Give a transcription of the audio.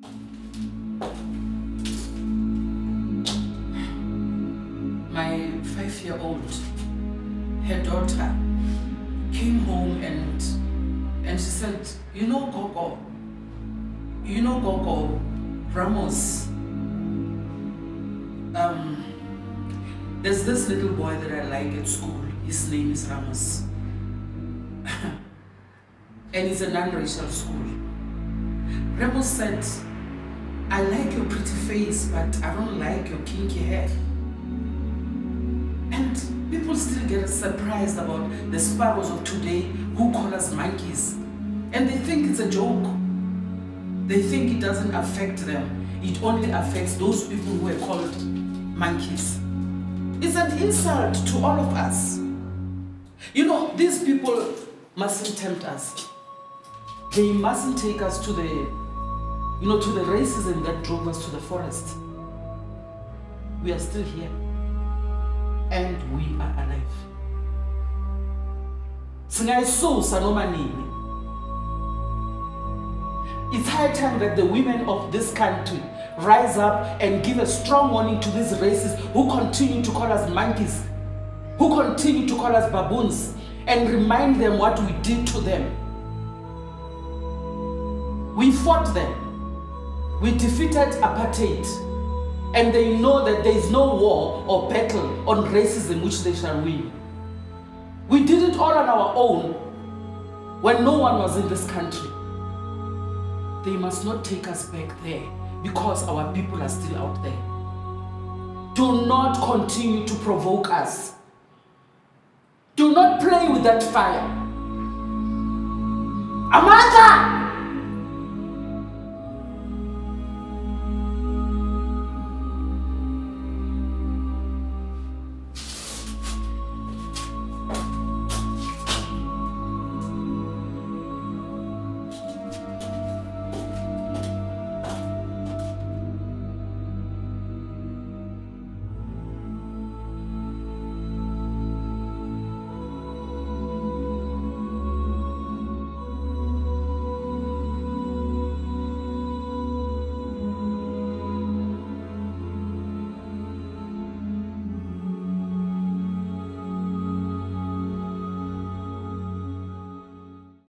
My five-year-old, her daughter, came home and and she said, you know Gogo, you know Gogo, Ramos. Um, there's this little boy that I like at school. His name is Ramos. and it's a non-racial school. Ramos said, I like your pretty face, but I don't like your kinky hair. And people still get surprised about the sparrows of today who call us monkeys. And they think it's a joke. They think it doesn't affect them. It only affects those people who are called monkeys. It's an insult to all of us. You know, these people mustn't tempt us. They mustn't take us to the, you know, to the racism that drove us to the forest. We are still here. And we are alive. It's high time that the women of this country rise up and give a strong warning to these racists who continue to call us monkeys, who continue to call us baboons, and remind them what we did to them. We fought them. We defeated apartheid. And they know that there is no war or battle on racism which they shall win. We did it all on our own when no one was in this country. They must not take us back there because our people are still out there. Do not continue to provoke us. Do not play with that fire. Amandla!